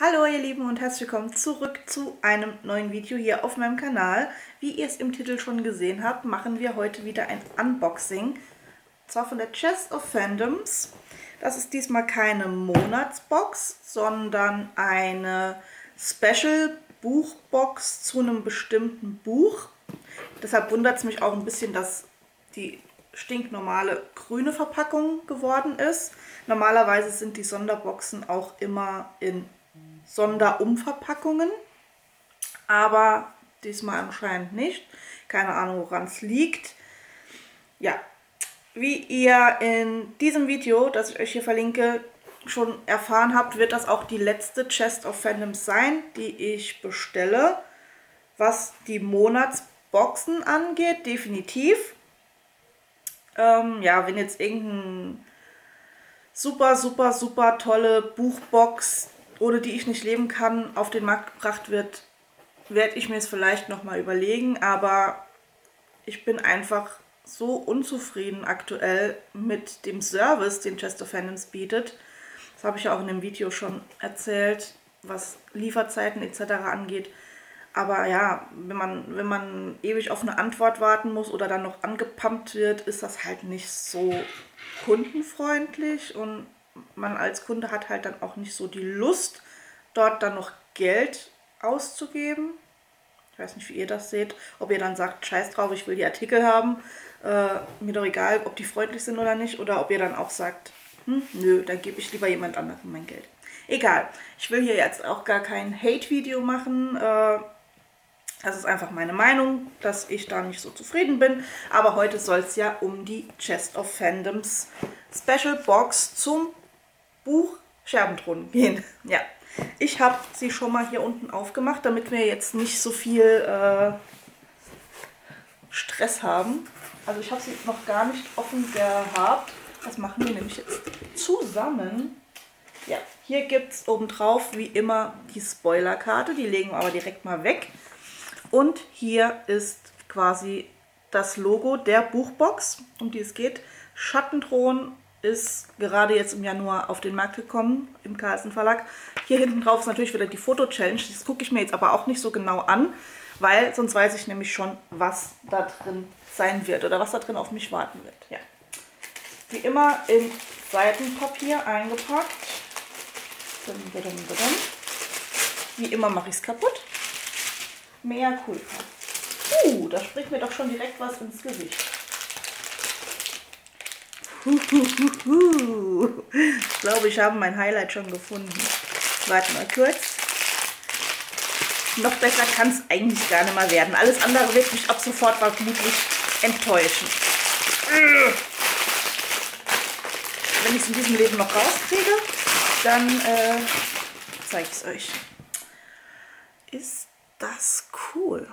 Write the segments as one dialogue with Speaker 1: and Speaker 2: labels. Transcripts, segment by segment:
Speaker 1: Hallo ihr Lieben und herzlich willkommen zurück zu einem neuen Video hier auf meinem Kanal. Wie ihr es im Titel schon gesehen habt, machen wir heute wieder ein Unboxing. Und zwar von der Chest of Fandoms. Das ist diesmal keine Monatsbox, sondern eine Special Buchbox zu einem bestimmten Buch. Deshalb wundert es mich auch ein bisschen, dass die stinknormale grüne Verpackung geworden ist. Normalerweise sind die Sonderboxen auch immer in Sonderumverpackungen, aber diesmal anscheinend nicht. Keine Ahnung, woran es liegt. Ja, wie ihr in diesem Video, das ich euch hier verlinke, schon erfahren habt, wird das auch die letzte Chest of Fandoms sein, die ich bestelle. Was die Monatsboxen angeht, definitiv. Ähm, ja, wenn jetzt irgendein super, super, super tolle Buchbox ohne die ich nicht leben kann, auf den Markt gebracht wird, werde ich mir es vielleicht nochmal überlegen. Aber ich bin einfach so unzufrieden aktuell mit dem Service, den Chester Fandoms bietet. Das habe ich ja auch in dem Video schon erzählt, was Lieferzeiten etc. angeht. Aber ja, wenn man, wenn man ewig auf eine Antwort warten muss oder dann noch angepumpt wird, ist das halt nicht so kundenfreundlich und man als Kunde hat halt dann auch nicht so die Lust, dort dann noch Geld auszugeben. Ich weiß nicht, wie ihr das seht. Ob ihr dann sagt, scheiß drauf, ich will die Artikel haben. Äh, mir doch egal, ob die freundlich sind oder nicht. Oder ob ihr dann auch sagt, hm, nö, dann gebe ich lieber jemand anderem mein Geld. Egal, ich will hier jetzt auch gar kein Hate-Video machen. Äh, das ist einfach meine Meinung, dass ich da nicht so zufrieden bin. Aber heute soll es ja um die Chest of Fandoms Special Box zum Buch Scherbenthron gehen. Ja, ich habe sie schon mal hier unten aufgemacht, damit wir jetzt nicht so viel äh, Stress haben. Also ich habe sie noch gar nicht offen gehabt. Das machen wir nämlich jetzt zusammen. Ja, hier gibt es obendrauf wie immer die Spoilerkarte. Die legen wir aber direkt mal weg. Und hier ist quasi das Logo der Buchbox, um die es geht. Schattenthron ist gerade jetzt im Januar auf den Markt gekommen, im Carlsen Verlag. Hier hinten drauf ist natürlich wieder die Foto-Challenge. Das gucke ich mir jetzt aber auch nicht so genau an, weil sonst weiß ich nämlich schon, was da drin sein wird oder was da drin auf mich warten wird. Ja. Wie immer in Seitenpapier eingepackt. Wie immer mache ich es kaputt. Mehr Culpa. Uh, da spricht mir doch schon direkt was ins Gesicht. Ich glaube, ich habe mein Highlight schon gefunden. Warte mal kurz. Noch besser kann es eigentlich gar nicht mehr werden. Alles andere wird mich ab sofort vermutlich enttäuschen. Wenn ich es in diesem Leben noch rauskriege, dann äh, zeige ich es euch. Ist das cool.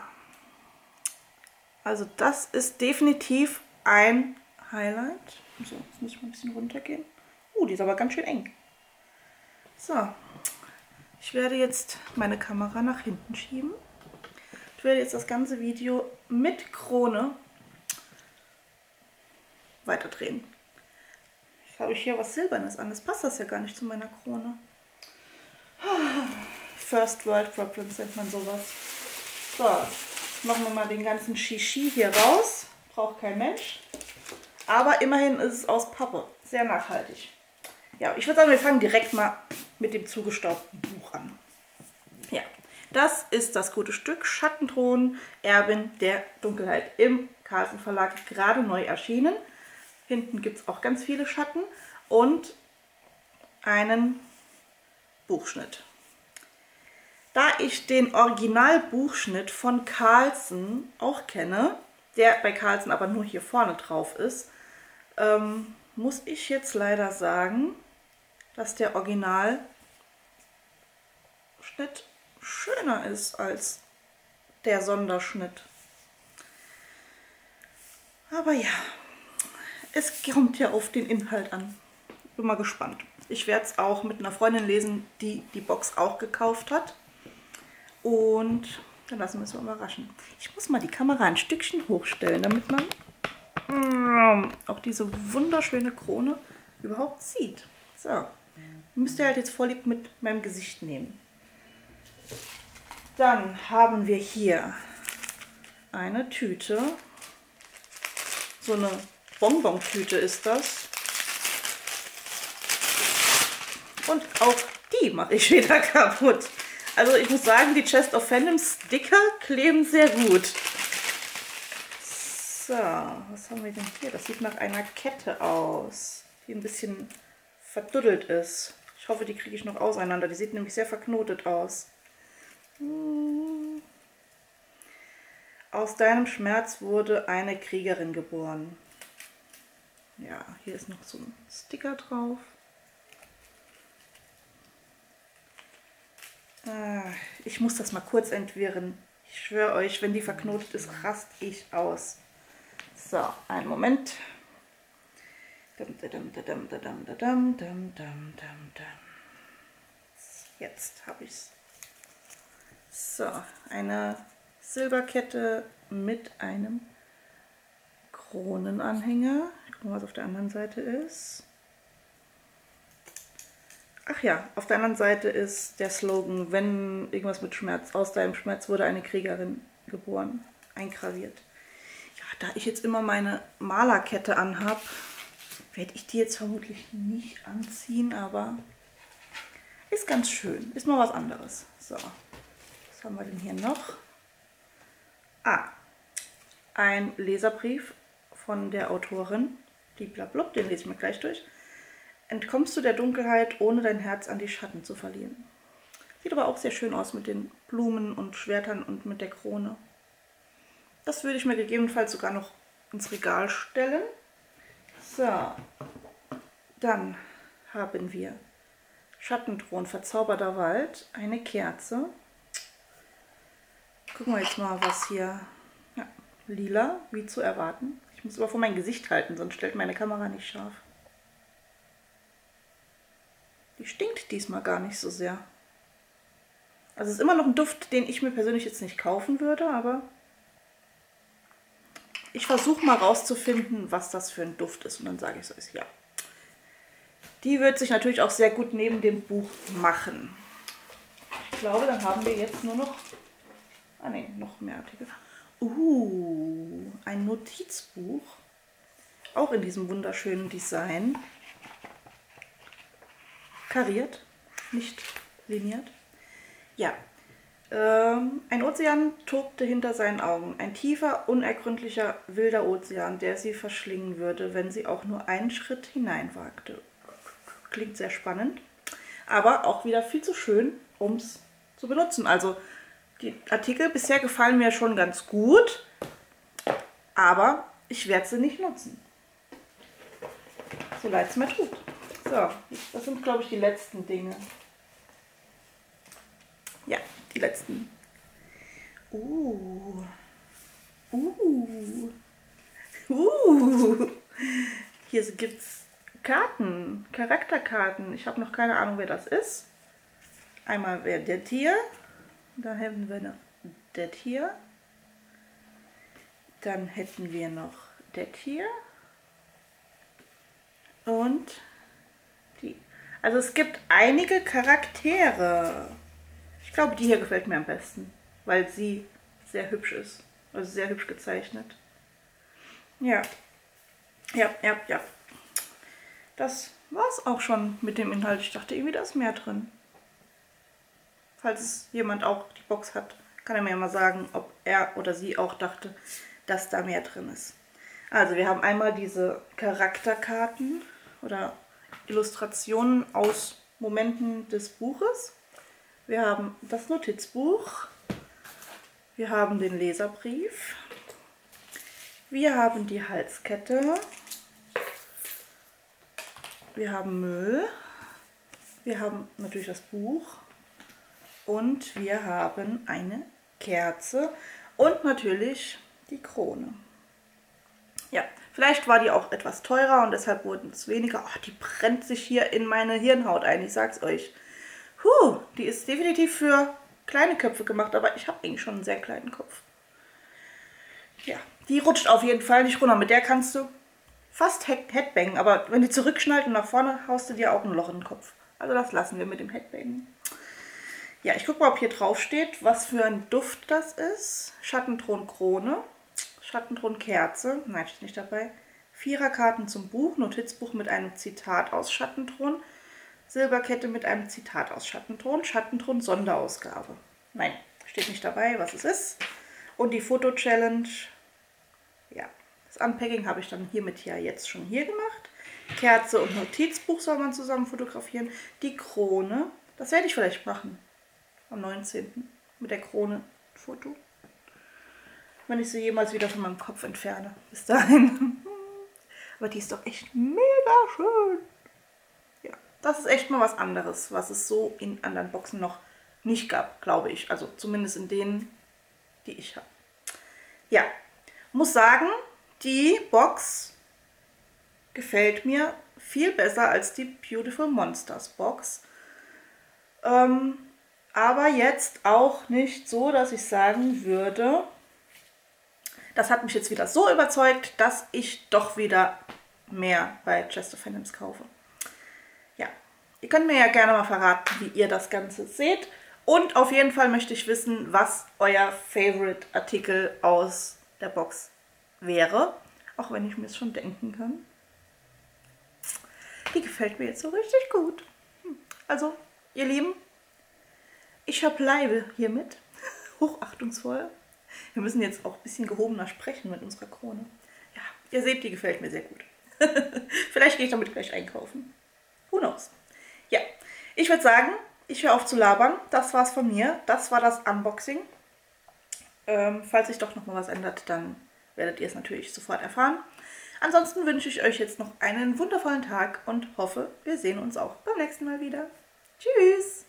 Speaker 1: Also das ist definitiv ein Highlight. So, jetzt muss ich mal ein bisschen runtergehen. Uh, die ist aber ganz schön eng. So, ich werde jetzt meine Kamera nach hinten schieben. Ich werde jetzt das ganze Video mit Krone weiterdrehen. Jetzt habe ich hier was Silbernes an. Das passt das ja gar nicht zu meiner Krone. First World Problems nennt man sowas. So, machen wir mal den ganzen Shishi hier raus. Braucht kein Mensch. Aber immerhin ist es aus Pappe. Sehr nachhaltig. Ja, ich würde sagen, wir fangen direkt mal mit dem zugestaubten Buch an. Ja, das ist das gute Stück Schattenthron, Erbin der Dunkelheit im Carlsen Verlag, gerade neu erschienen. Hinten gibt es auch ganz viele Schatten und einen Buchschnitt. Da ich den Originalbuchschnitt von Carlsen auch kenne, der bei Carlsen aber nur hier vorne drauf ist, ähm, muss ich jetzt leider sagen, dass der Originalschnitt schöner ist als der Sonderschnitt. Aber ja, es kommt ja auf den Inhalt an. Bin mal gespannt. Ich werde es auch mit einer Freundin lesen, die die Box auch gekauft hat. Und dann lassen wir es mal überraschen. Ich muss mal die Kamera ein Stückchen hochstellen, damit man auch diese wunderschöne Krone überhaupt sieht. So, müsst ihr halt jetzt vorlieb mit meinem Gesicht nehmen. Dann haben wir hier eine Tüte. So eine Bonbon-Tüte ist das. Und auch die mache ich wieder kaputt. Also ich muss sagen, die Chest of Phantom Sticker kleben sehr gut. So, was haben wir denn hier? Das sieht nach einer Kette aus, die ein bisschen verduddelt ist. Ich hoffe, die kriege ich noch auseinander. Die sieht nämlich sehr verknotet aus. Aus deinem Schmerz wurde eine Kriegerin geboren. Ja, hier ist noch so ein Sticker drauf. Ah, ich muss das mal kurz entwirren. Ich schwöre euch, wenn die verknotet ist, rast ich aus. So, einen Moment. Jetzt habe ich es. So, eine Silberkette mit einem Kronenanhänger. Gucken, was auf der anderen Seite ist. Ach ja, auf der anderen Seite ist der Slogan, wenn irgendwas mit Schmerz, aus deinem Schmerz wurde eine Kriegerin geboren, eingraviert. Da ich jetzt immer meine Malerkette anhab, werde ich die jetzt vermutlich nicht anziehen, aber ist ganz schön. Ist mal was anderes. So, was haben wir denn hier noch? Ah, ein Leserbrief von der Autorin, die blablub, den lese ich mir gleich durch entkommst du der Dunkelheit, ohne dein Herz an die Schatten zu verlieren. Sieht aber auch sehr schön aus mit den Blumen und Schwertern und mit der Krone. Das würde ich mir gegebenenfalls sogar noch ins Regal stellen. So, dann haben wir Schattenthron, verzauberter Wald, eine Kerze. Gucken wir jetzt mal, was hier... Ja, lila, wie zu erwarten. Ich muss aber vor mein Gesicht halten, sonst stellt meine Kamera nicht scharf. Die stinkt diesmal gar nicht so sehr. Also es ist immer noch ein Duft, den ich mir persönlich jetzt nicht kaufen würde, aber ich versuche mal rauszufinden, was das für ein Duft ist und dann sage ich so ist ja. Die wird sich natürlich auch sehr gut neben dem Buch machen. Ich glaube, dann haben wir jetzt nur noch... Ah ne, noch mehr Artikel. Uh, ein Notizbuch. Auch in diesem wunderschönen Design kariert, nicht liniert. Ja, ein Ozean tobte hinter seinen Augen. Ein tiefer, unergründlicher, wilder Ozean, der sie verschlingen würde, wenn sie auch nur einen Schritt hineinwagte. Klingt sehr spannend, aber auch wieder viel zu schön, um es zu benutzen. Also die Artikel bisher gefallen mir schon ganz gut, aber ich werde sie nicht nutzen. So leid es mir tut. So, das sind, glaube ich, die letzten Dinge. Die letzten. Uh. Uh. Uh. Hier gibt es Karten, Charakterkarten. Ich habe noch keine Ahnung, wer das ist. Einmal wer der Tier. Dann hätten wir noch der Tier. Dann hätten wir noch der Tier. Und also es gibt einige Charaktere. Ich glaube, die hier gefällt mir am besten, weil sie sehr hübsch ist. Also sehr hübsch gezeichnet. Ja. Ja, ja, ja. Das war es auch schon mit dem Inhalt. Ich dachte irgendwie, da ist mehr drin. Falls jemand auch die Box hat, kann er mir mal sagen, ob er oder sie auch dachte, dass da mehr drin ist. Also wir haben einmal diese Charakterkarten oder Illustrationen aus Momenten des Buches. Wir haben das Notizbuch. Wir haben den Leserbrief. Wir haben die Halskette. Wir haben Müll. Wir haben natürlich das Buch. Und wir haben eine Kerze. Und natürlich die Krone. Ja, Vielleicht war die auch etwas teurer und deshalb wurden es weniger. Oh, die brennt sich hier in meine Hirnhaut ein, ich sag's euch. Puh, die ist definitiv für kleine Köpfe gemacht, aber ich habe eigentlich schon einen sehr kleinen Kopf. Ja, die rutscht auf jeden Fall nicht runter. Mit der kannst du fast Headbangen, aber wenn die zurückschnallt und nach vorne, haust du dir auch ein Loch in den Kopf. Also das lassen wir mit dem Headbangen. Ja, ich gucke mal, ob hier drauf steht, was für ein Duft das ist. Schattenthron Krone, Schattenthron Kerze, nein, steht nicht dabei. Viererkarten zum Buch, Notizbuch mit einem Zitat aus Schattenthron, Silberkette mit einem Zitat aus Schattenthron, Schattenthron Sonderausgabe. Nein, steht nicht dabei, was es ist. Und die Foto-Challenge, ja, das Unpacking habe ich dann hiermit ja jetzt schon hier gemacht. Kerze und Notizbuch soll man zusammen fotografieren. Die Krone, das werde ich vielleicht machen. Am 19. mit der Krone Foto. Wenn ich sie jemals wieder von meinem Kopf entferne. Bis dahin. Aber die ist doch echt mega schön. Das ist echt mal was anderes, was es so in anderen Boxen noch nicht gab, glaube ich. Also zumindest in denen, die ich habe. Ja, muss sagen, die Box gefällt mir viel besser als die Beautiful Monsters Box. Ähm, aber jetzt auch nicht so, dass ich sagen würde, das hat mich jetzt wieder so überzeugt, dass ich doch wieder mehr bei Chester Phantoms kaufe. Ihr könnt mir ja gerne mal verraten, wie ihr das Ganze seht. Und auf jeden Fall möchte ich wissen, was euer Favorite-Artikel aus der Box wäre. Auch wenn ich mir es schon denken kann. Die gefällt mir jetzt so richtig gut. Hm. Also, ihr Lieben, ich verbleibe hiermit. Hochachtungsvoll. Wir müssen jetzt auch ein bisschen gehobener sprechen mit unserer Krone. Ja, ihr seht, die gefällt mir sehr gut. Vielleicht gehe ich damit gleich einkaufen. Who knows? Ich würde sagen, ich höre auf zu labern. Das war's von mir. Das war das Unboxing. Ähm, falls sich doch nochmal was ändert, dann werdet ihr es natürlich sofort erfahren. Ansonsten wünsche ich euch jetzt noch einen wundervollen Tag und hoffe, wir sehen uns auch beim nächsten Mal wieder. Tschüss!